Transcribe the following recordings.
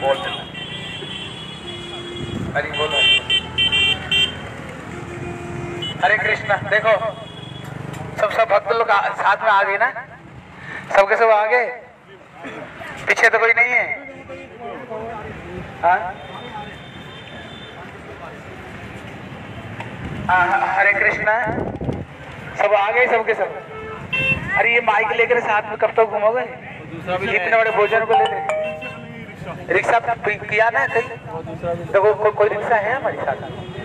बोल बोल हरे कृष्णा देखो सब सब भक्त लोग साथ में आ गए ना? सबके सब आ गए? पीछे तो कोई नहीं है। हाँ? हाँ, हरे कृष्णा सब आ गए सबके सब? अरे ये माइक लेकर साथ में कब तक घूमोगे? इतने बड़े भोजन को लेकर। रिक्शा किया ना कहीं तो वो को, कोई रिक्शा है हमारे साथ?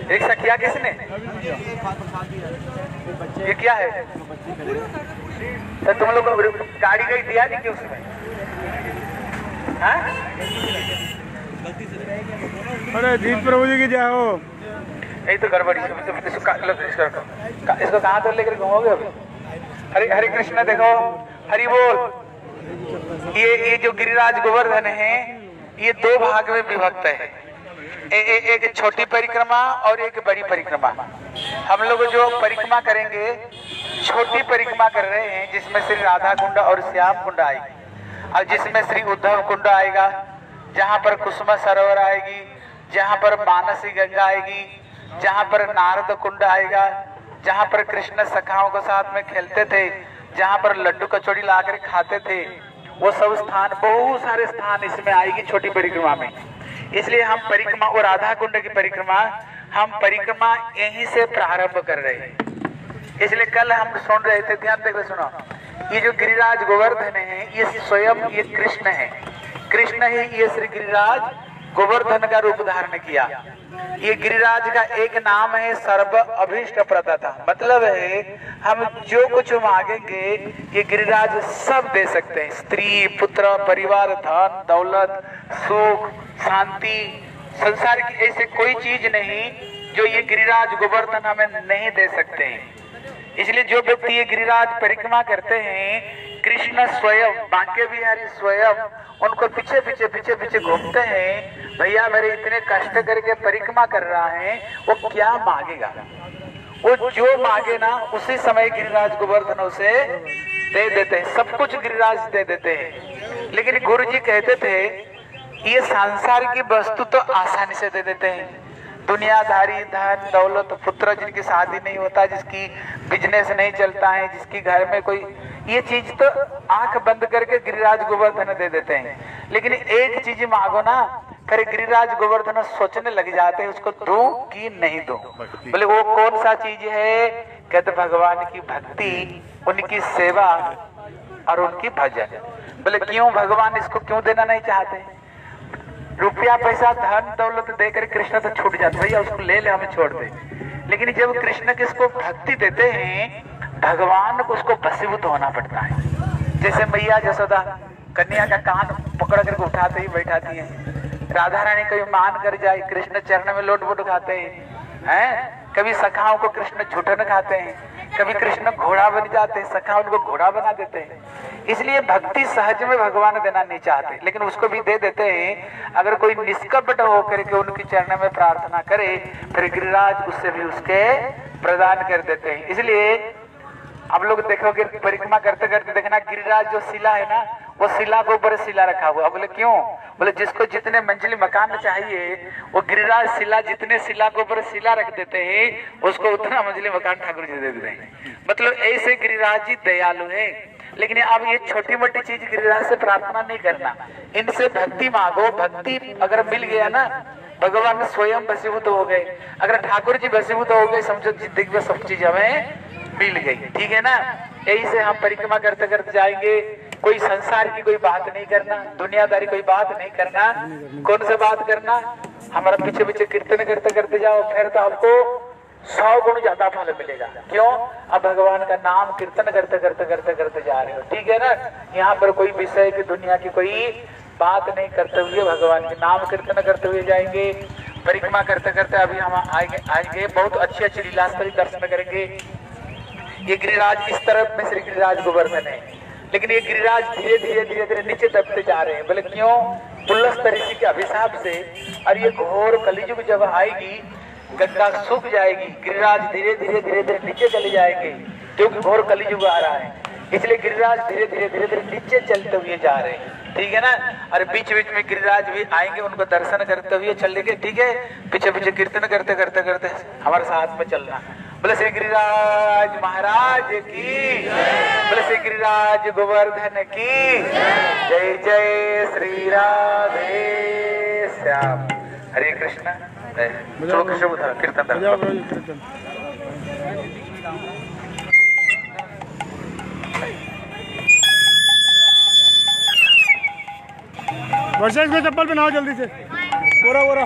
रिक्शा किया किसने? ये क्या है? तो तुम लोग गाड़ी कहीं दिया नहीं क्यों उसमें? अरे जीत प्रभु जी की जय हो। यही तो गड़बड़ी है। इसको कहाँ तक लेकर घूमोगे अभी? हरे हरे कृष्ण देखो हरि बोल। ये ये जो गिरिराज गोवर्धन है ये दो भाग में विभक्त है। ए, ए, एक छोटी परिक्रमा और एक बड़ी परिक्रमा। हम लोग जो परिक्रमा करेंगे छोटी परिक्रमा कर रहे हैं जिसमें श्री राधा कुंड और श्याम कुंड आएगी। और जिसमें श्री उद्धव कुंड आएगा जहाँ पर कुसुमा सरोवर आएगी जहाँ पर मानसी गंगा आएगी जहाँ पर नारद कुंड आएगा जहाँ पर कृष्ण सखाओं के साथ में खेलते थे जहाँ पर लड्डू कचौड़ी ला कर खाते थे वो सब स्थान, बहुत सारे स्थान इसमें आएगी छोटी परिक्रमा में। इसलिए हम परिक्रमा और राधा कुंड की परिक्रमा, हम परिक्रमा यहीं से प्रारंभ कर रहे हैं। इसलिए कल हम सुन रहे थे, ध्यान देकर सुनो, ये जो गिरिराज गोवर्धन है, ये स्वयं, ये कृष्ण है। कृष्ण ही ये श्री गिरिराज गोवर्धन का रूप धारण किया। ये गिरिराज का एक नाम है सर्व अभीष्ट प्रदाता मतलब है, हम जो कुछ मांगेंगे, ये गिरिराज सब दे सकते हैं। स्त्री, पुत्र, परिवार, धन, दौलत, सुख, शांति, संसार की ऐसे कोई चीज़ नहीं जो ये गिरिराज गोवर्धन हमें नहीं दे सकते हैं। इसलिए जो व्यक्ति ये गिरिराज परिक्रमा करते हैं कृष्ण स्वयं, बांके बिहारी स्वयं। उनको पीछे पीछे पीछे पीछे घूमते हैं। भैया, मेरे इतने कष्ट करके परिक्रमा कर रहा है, वो क्या मांगेगा? वो जो मांगे ना, उसी समय गिरिराज गोवर्धन उसे दे देते हैं। सब कुछ गिरिराज दे देते हैं। लेकिन गुरु जी कहते थे, ये संसार की वस्तु तो आसानी से दे देते हैं। दुनियादारी धन, दौलत, पुत्र जिनकी शादी नहीं होता, जिसकी बिज़नेस नहीं चलता है, जिसकी घर में कोई ये चीज़ तो आँख बंद करके गिरिराज गोवर्धन दे देते हैं। लेकिन एक चीज़ मांगो ना, फिर गिरिराज गोवर्धन सोचने लग जाते हैं, उसको दो कि नहीं दो? बोले, वो कौन सा चीज़ है? कहते, भगवान की भक्ति, उनकी सेवा और उनकी भजन। बोले, क्यों भगवान इसको क्यों देना नहीं चाहते? रुपया, पैसा, धन, दौलत देकर कृष्ण तो छूट जाते, भैया, उसको ले ले, हमें छोड़ दे। लेकिन जब कृष्ण किसको भक्ति देते हैं भगवान को उसको बसीभूत होना पड़ता है। जैसे मैया जसोदा कन्या का कान पकड़ करके उठाते ही बैठाती है। राधा रानी कभी मान कर जाए, कृष्ण चरण में लोट बोट खाते हैं हैं? कभी सखाओं को कृष्ण झूठन खाते हैं, कभी कृष्ण घोड़ा बन जाते हैं, सखा उनको घोड़ा बना देते हैं। इसलिए भक्ति सहज में भगवान देना नहीं चाहते, लेकिन उसको भी दे देते हैं। अगर कोई निष्कपट होकर के उनके चरण में प्रार्थना करे, फिर गिरिराज उससे भी उसके प्रदान कर देते हैं। इसलिए आप लोग देखोगे परिक्रमा करते करते देखना गिरिराज जो शिला है ना, वो शिला के ऊपर शिला रखा हुआ बोले, क्यों? बोले, जिसको जितने मंजिली मकान चाहिए, वो गिरिराज शिला, जितने शिला के ऊपर शिला रख देते हैं, उसको उतना मंजिली मकान ठाकुर जी दे देते हैं। मतलब ऐसे गिरिराज जी दयालु है। लेकिन अब ये छोटी मोटी चीज़ गिरिराज से प्रार्थना नहीं करना। इनसे भक्ति मांगो। भक्ति अगर मिल गया ना, भगवान स्वयं बसीभूत हो गए। अगर ठाकुर जी बसीभूत हो गए, समझो ज़िंदगी में सब चीज़ हमें मिल गई ठीक है ना? यही से हम परिक्रमा करते करते जाएँगे। कोई संसार की कोई बात नहीं करना, दुनियादारी कोई बात नहीं करना, कौन से बात करना? हमारा पीछे पीछे कीर्तन करते करते जाओ, फिर तो आपको सौ गुण ज़्यादा फल मिलेगा। क्यों? अब भगवान का नाम कीर्तन करते करते करते करते जा रहे हो, ठीक है ना? यहाँ पर कोई विषय की दुनिया की कोई बात नहीं करते हुए भगवान के नाम कीर्तन करते हुए जाएँगे। परिक्रमा करते करते अभी हम आएँगे आएँगे, बहुत अच्छी अच्छी लीलास्तरी दर्शन करेंगे। ये गिरिराज इस तरफ़ में श्री गिरिराज गोवर्धन है लेकिन ये गिरिराज धीरे धीरे धीरे धीरे नीचे दबते जा रहे हैं। बोले, क्यों? पुलस्तर ऋषि के अभिशाप से और ये घोर कलिजुग जब आएगी, गंगा सूख जाएगी, गिरिराज धीरे धीरे धीरे धीरे नीचे चले जाएँगे क्योंकि घोर कलिजुग आ रहा है। इसलिए गिरिराज धीरे धीरे धीरे धीरे नीचे चलते हुए जा रहे हैं। ठीक है ना? और बीच बीच में गिरिराज भी आएँगे, उनको दर्शन करते हुए चलेंगे ठीक है? पीछे पीछे कीर्तन करते करते करते, हमारे साथ में चलना। बोले, श्री गिरिराज महाराज की बोले, श्री गिरिराज गोवर्धन की जय। जय श्री राधे श्याम। हरे कृष्ण। चलो कृष्ण उधर, कीर्तन वर्षा इसको चप्पल पहनाओ जल्दी से। पूरा पूरा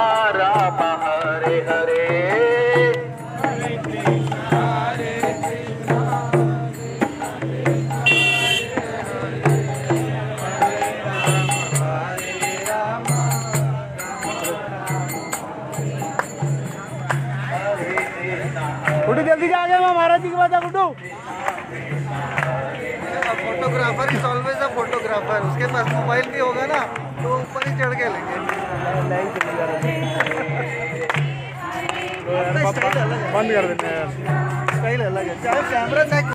photographer is always a photographer उसके पास मोबाइल भी होगा ना तो ऊपर ही चढ़ के लेंगे। बंद कर देते हैं यार। स्टाइल अलग है। चाहे कैमरा चाहे